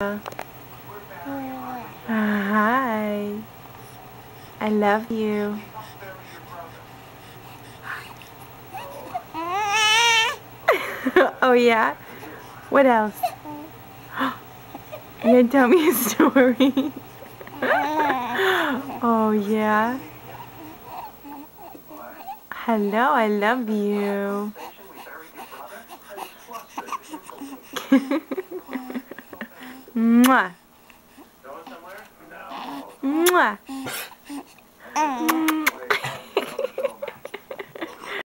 Hi. I love you. oh yeah? What else? You tell me a story? oh yeah? Hello, I love you. Mwah. Mwah. Mm.